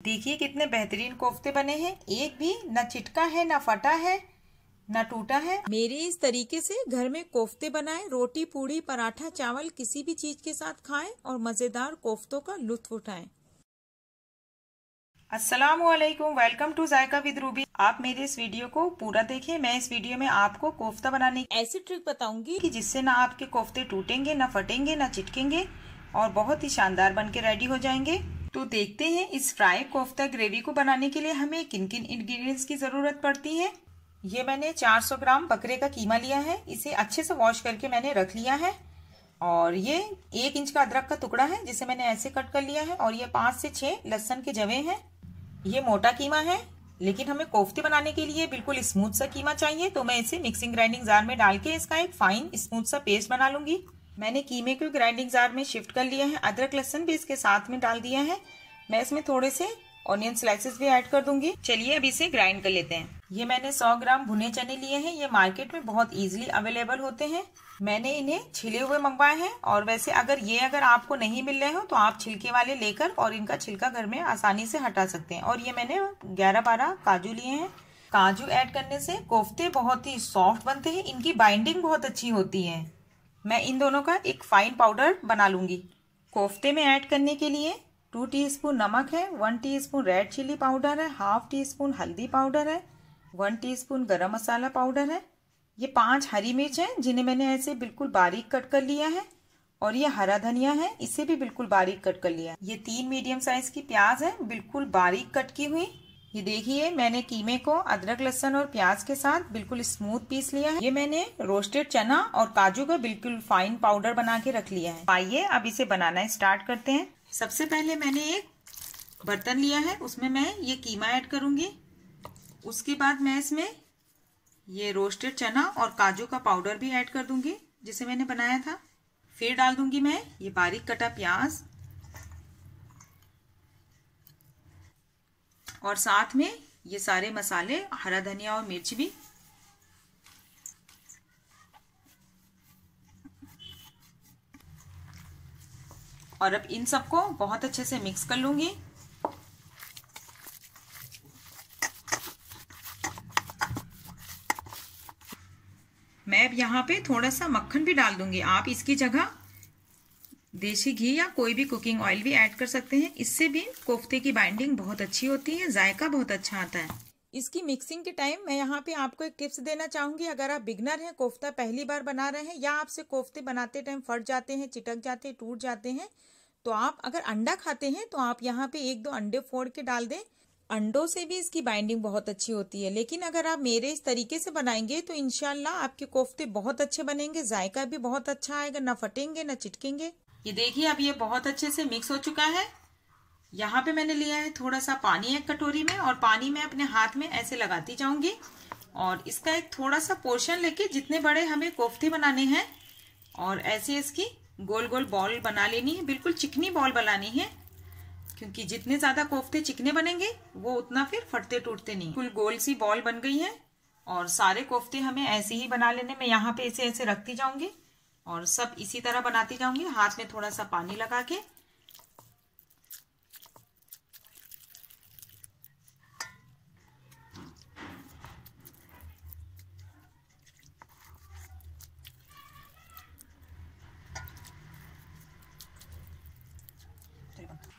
देखिए कितने बेहतरीन कोफ्ते बने हैं। एक भी न चिटका है न फटा है न टूटा है। मेरे इस तरीके से घर में कोफ्ते बनाएँ रोटी पूड़ी पराठा चावल किसी भी चीज़ के साथ खाएँ और मज़ेदार कोफ्तों का लुत्फ उठाएँ। अस्सलाम वालेकुम welcome to Zaika with Ruby. आप मेरे इस वीडियो को पूरा देखें मैं इस वीडियो में आपको कोफ्ता बनाने की ऐसी ट्रिक बताऊँगी कि जिससे ना आपके कोफ्ते टूटेंगे ना फटेंगे ना चिटकेंगे और बहुत ही शानदार बन के रेडी हो जाएँगे। तो देखते हैं, इस फ्राई कोफ्ता ग्रेवी को बनाने के लिए हमें किन किन इंग्रेडिएंट्स की ज़रूरत पड़ती है। ये मैंने 400 ग्राम बकरे का कीमा लिया है, इसे अच्छे से वॉश करके मैंने रख लिया है। और ये एक इंच का अदरक का टुकड़ा है, जिसे मैंने ऐसे कट कर लिया है, और ये पाँच से छः लहसन के जवे हैं। ये मोटा कीमा है, लेकिन हमें कोफ्ते बनाने के लिए बिल्कुल स्मूथ सा कीमा चाहिए तो मैं इसे मिक्सिंग ग्राइंडिंग जार में डाल के इसका एक फाइन स्मूथ सा पेस्ट बना लूँगी। मैंने कीमे को ग्राइंडिंग जार में शिफ्ट कर लिया है, अदरक लहसन भी इसके साथ में डाल दिया है। मैं इसमें थोड़े से ऑनियन स्लाइसेस भी ऐड कर दूँगी। चलिए अब इसे ग्राइंड कर लेते हैं। ये मैंने 100 ग्राम भुने चने लिए हैं। ये मार्केट में बहुत इजीली अवेलेबल होते हैं। मैंने इन्हें छिले हुए मंगवाए हैं और वैसे अगर ये अगर आपको नहीं मिल रहे हो तो आप छिलके वाले लेकर और इनका छिलका घर में आसानी से हटा सकते हैं। और ये मैंने ग्यारह बारह काजू लिए हैं। काजू ऐड करने से कोफ्ते बहुत ही सॉफ्ट बनते हैं। इनकी बाइंडिंग बहुत अच्छी होती है। मैं इन दोनों का एक फाइन पाउडर बना लूँगी। कोफ्ते में ऐड करने के लिए टू टीस्पून नमक है one teaspoon red chilli powder है हाफ़ टी स्पून हल्दी पाउडर है one teaspoon garam masala powder है। ये पाँच हरी मिर्च है, जिन्हें मैंने ऐसे बिल्कुल बारीक कट कर लिया है। और ये हरा धनिया है, इसे भी बिल्कुल बारीक कट कर लिया है। ये तीन मीडियम साइज़ की प्याज है, बिल्कुल बारीक कट की हुई। ये देखिए, मैंने कीमे को अदरक, लहसन और प्याज के साथ बिल्कुल स्मूथ पीस लिया है। ये मैंने रोस्टेड चना और काजू का बिल्कुल फाइन पाउडर बना के रख लिया है। आइए, अब इसे बनाना स्टार्ट करते हैं। सबसे पहले मैंने एक बर्तन लिया है, उसमें मैं ये कीमा ऐड करूँगी। उसके बाद मैं इसमें ये रोस्टेड चना और काजू का पाउडर भी ऐड कर दूँगी, जिसे मैंने बनाया था। फिर डाल दूँगी मैं ये बारीक कटा प्याज। और साथ में ये सारे मसाले, हरा धनिया और मिर्च भी। और अब इन सबको बहुत अच्छे से मिक्स कर लूँगी। मैं अब यहाँ पे थोड़ा सा मक्खन भी डाल दूँगी। आप इसकी जगह देसी घी या कोई भी कुकिंग ऑयल भी ऐड कर सकते हैं। इससे भी कोफ्ते की बाइंडिंग बहुत अच्छी होती है, जायका बहुत अच्छा आता है। इसकी मिक्सिंग के टाइम मैं यहाँ पे आपको एक टिप्स देना चाहूँगी। अगर आप बिगनर हैं, कोफ्ता पहली बार बना रहे हैं या आपसे कोफ्ते बनाते टाइम फट जाते हैं, चिटक जाते हैं, टूट जाते हैं तो आप अगर अंडा खाते हैं तो आप यहाँ पे एक दो अंडे फोड़ के डाल दें। अंडों से भी इसकी बाइंडिंग बहुत अच्छी होती है। लेकिन अगर आप मेरे इस तरीके से बनाएँगे तो इनशाला आपके कोफ्ते बहुत अच्छे बनेंगे, जायका भी बहुत अच्छा आएगा, न फटेंगे, न चिटकेंगे। ये देखिए, अब ये बहुत अच्छे से मिक्स हो चुका है। यहाँ पे मैंने लिया है थोड़ा सा पानी एक कटोरी में और पानी मैं अपने हाथ में ऐसे लगाती जाऊँगी। और इसका एक थोड़ा सा पोर्शन लेके जितने बड़े हमें कोफ्ते बनाने हैं और ऐसे इसकी गोल गोल बॉल बना लेनी है। बिल्कुल चिकनी बॉल बनानी है, क्योंकि जितने ज़्यादा कोफ्ते चिकने बनेंगे, वो उतना फिर फटते टूटते नहीं। कुल गोल सी बॉल बन गई है और सारे कोफ्ते हमें ऐसे ही बना लेने में यहाँ पे ऐसे ऐसे रखती जाऊँगी। और सब इसी तरह बनाती जाऊँगी। हाथ में थोड़ा सा पानी लगा के।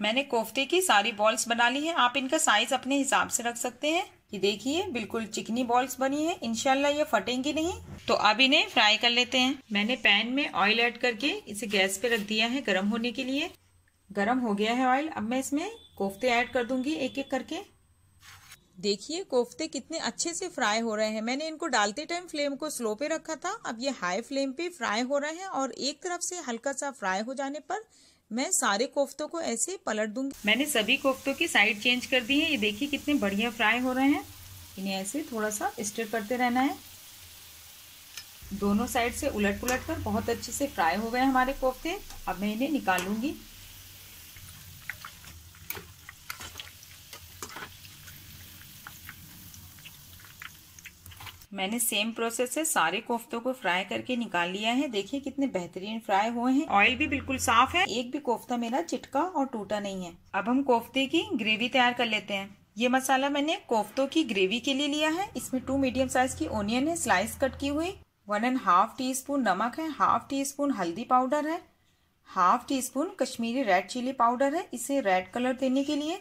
मैंने कोफ्ते की सारी बॉल्स बना ली हैं। आप इनका साइज़ अपने हिसाब से रख सकते हैं। ये देखिए, बिल्कुल चिकनी बॉल्स बनी है। इनशाला ये फटेंगी नहीं। तो अब इन्हें फ्राई कर लेते हैं। मैंने पैन में ऑयल ऐड करके इसे गैस पे रख दिया है गर्म होने के लिए। गर्म हो गया है ऑयल अब मैं इसमें कोफ्ते ऐड कर दूँगी एक एक करके। देखिए, कोफ्ते कितने अच्छे से फ्राई हो रहे हैं। मैंने इनको डालते टाइम फ्लेम को स्लो पे रखा था। अब ये हाई फ्लेम पे फ्राई हो रहे हैं और एक तरफ़ से हल्का सा फ्राई हो जाने पर मैं सारे कोफ्तों को ऐसे पलट दूँगी। मैंने सभी कोफ्तों की साइड चेंज कर दी है। ये देखिए कितने बढ़िया फ्राई हो रहे हैं। इन्हें ऐसे थोड़ा सा स्टर करते रहना है। दोनों साइड से उलट पुलट कर बहुत अच्छे से फ्राई हो गए हमारे कोफ्ते। अब मैं इन्हें निकाल लूँगी मैंने सेम प्रोसेस से सारे कोफ्तों को फ्राई करके निकाल लिया है। देखिए कितने बेहतरीन फ्राई हुए हैं। ऑयल भी बिल्कुल साफ़ है। एक भी कोफ्ता मेरा चिटका और टूटा नहीं है। अब हम कोफ्ते की ग्रेवी तैयार कर लेते हैं। ये मसाला मैंने कोफ्तों की ग्रेवी के लिए लिया है। इसमें टू मीडियम साइज़ की ओनियन है स्लाइस कट की हुई। One and half tea spoon नमक है हाफ़ टी स्पून हल्दी पाउडर है half teaspoon Kashmiri red chilli powder है, इसे रेड कलर देने के लिए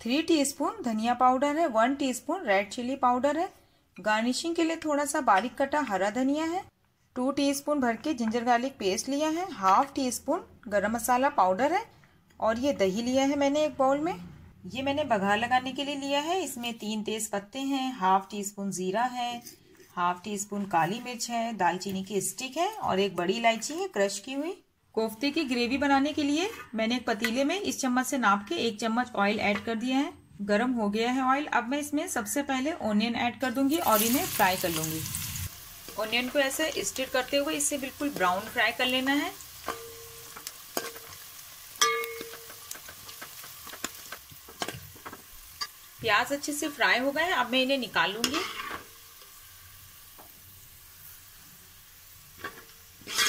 थ्री टी स्पून धनिया पाउडर है one tea spoon red chilli powder है। गार्निशिंग के लिए थोड़ा सा बारीक कटा हरा धनिया है टू टीस्पून भर के जिंजर गार्लिक पेस्ट लिया है हाफ़ टी स्पून गर्म मसाला पाउडर है, और ये दही लिया है मैंने एक बाउल में। ये मैंने बघार लगाने के लिए लिया है, इसमें तीन तेज पत्ते हैं हाफ़ टी स्पून ज़ीरा है हाफ़ टी स्पून काली मिर्च है, दालचीनी की स्टिक है और एक बड़ी इलायची है, क्रश की हुई। कोफ्ते की ग्रेवी बनाने के लिए मैंने एक पतीले में इस चम्मच से नाप के एक चम्मच ऑयल ऐड कर दिया है। गर्म हो गया है ऑयल अब मैं इसमें सबसे पहले ओनियन ऐड कर दूँगी और इन्हें फ्राई कर लूँगी। ओनियन को ऐसे स्टिर करते हुए इसे बिल्कुल ब्राउन फ्राई कर लेना है। प्याज अच्छे से फ्राई हो गए अब मैं इन्हें निकाल लूँगी।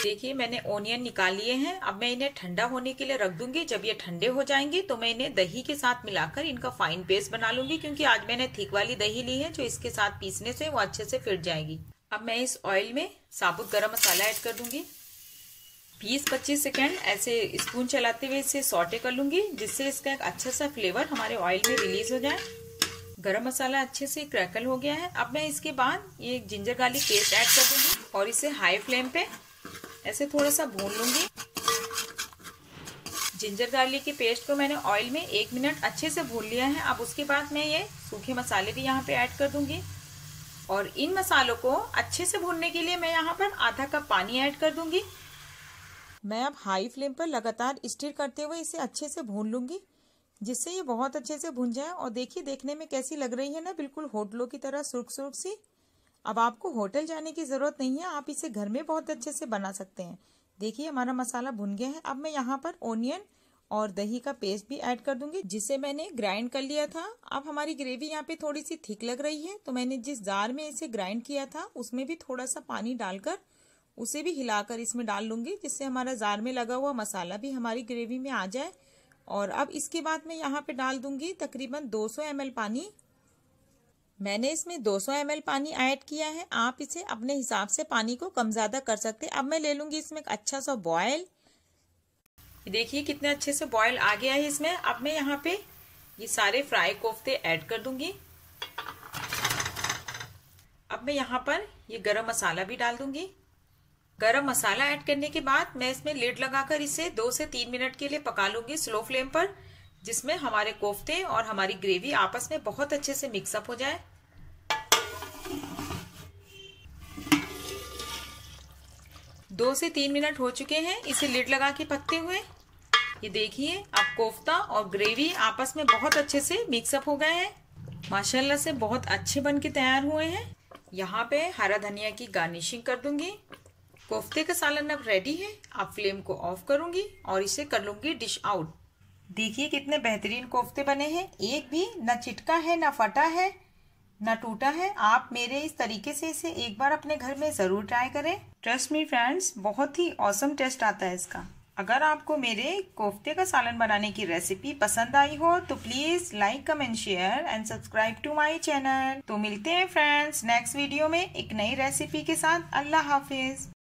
देखिए, मैंने ओनियन निकाल लिए हैं। अब मैं इन्हें ठंडा होने के लिए रख दूँगी। जब ये ठंडे हो जाएँगे तो मैं इन्हें दही के साथ मिलाकर इनका फाइन पेस्ट बना लूँगी, क्योंकि आज मैंने थिक वाली दही ली है, जो इसके साथ पीसने से वो अच्छे से फिट जाएगी। अब मैं इस ऑयल में साबुत गरम मसाला ऐड कर दूँगी। बीस पच्चीस सेकेंड ऐसे स्पून चलाते हुए इसे सॉटे कर लूँगी, जिससे इसका एक अच्छा सा फ्लेवर हमारे ऑयल में रिलीज़ हो जाए। गरम मसाला अच्छे से क्रैकल हो गया है। अब मैं इसके बाद ये जिंजर गार्लिक पेस्ट ऐड कर दूँगी और इसे हाई फ्लेम पे ऐसे थोड़ा सा भून लूँगी। जिंजर गार्लिक के पेस्ट को मैंने ऑयल में एक मिनट अच्छे से भून लिया है। अब उसके बाद मैं ये सूखे मसाले भी यहाँ पे ऐड कर दूँगी। और इन मसालों को अच्छे से भूनने के लिए मैं यहाँ पर आधा कप पानी ऐड कर दूँगी। मैं अब हाई फ्लेम पर लगातार स्टीर करते हुए इसे अच्छे से भून लूँगी, जिससे ये बहुत अच्छे से भून जाए। और देखिए, देखने में कैसी लग रही है ना? बिल्कुल होटलों की तरह सुर्ख सुर्ख सी। अब आपको होटल जाने की ज़रूरत नहीं है, आप इसे घर में बहुत अच्छे से बना सकते हैं। देखिए, हमारा मसाला भुन गया है। अब मैं यहाँ पर ओनियन और दही का पेस्ट भी ऐड कर दूँगी, जिसे मैंने ग्राइंड कर लिया था। अब हमारी ग्रेवी यहाँ पे थोड़ी सी थिक लग रही है तो मैंने जिस जार में इसे ग्राइंड किया था, उसमें भी थोड़ा सा पानी डालकर उसे भी हिलाकर इसमें डाल लूँगी, जिससे हमारा जार में लगा हुआ मसाला भी हमारी ग्रेवी में आ जाए। और अब इसके बाद मैं यहाँ पे डाल दूँगी तकरीबन 200 ml पानी मैंने इसमें 200 ml पानी ऐड किया है। आप इसे अपने हिसाब से पानी को कम ज़्यादा कर सकते हैं। अब मैं ले लूँगी इसमें अच्छा सा बॉयल देखिए कितने अच्छे से बॉयल आ गया है इसमें। अब मैं यहाँ पे ये सारे फ्राई कोफ्ते ऐड कर दूँगी। अब मैं यहाँ पर ये गरम मसाला भी डाल दूँगी। गरम मसाला ऐड करने के बाद मैं इसमें लिड लगाकर इसे दो से तीन मिनट के लिए पका लूँगी स्लो फ्लेम पर, जिसमें हमारे कोफ्ते और हमारी ग्रेवी आपस में बहुत अच्छे से मिक्सअप हो जाए। दो से तीन मिनट हो चुके हैं इसे लिड लगा के पकते हुए। ये देखिए, अब कोफ्ता और ग्रेवी आपस में बहुत अच्छे से मिक्सअप हो गए हैं। माशाल्लाह से बहुत अच्छे बन के तैयार हुए हैं। यहाँ पे हरा धनिया की गार्निशिंग कर दूँगी। कोफ्ते का सालन अब रेडी है। अब फ्लेम को ऑफ़ करूँगी और इसे कर लूँगी डिश आउट देखिए कितने बेहतरीन कोफ्ते बने हैं। एक भी न चिटका है, न फटा है। न टूटा है। आप मेरे इस तरीके से इसे एक बार अपने घर में ज़रूर ट्राई करें। ट्रस्ट मी फ्रेंड्स बहुत ही औसम टेस्ट आता है इसका। अगर आपको मेरे कोफ्ते का सालन बनाने की रेसिपी पसंद आई हो तो please like comment share and subscribe to my channel तो मिलते हैं फ्रेंड्स नेक्स्ट वीडियो में एक नई रेसिपी के साथ। अल्लाह हाफिज़।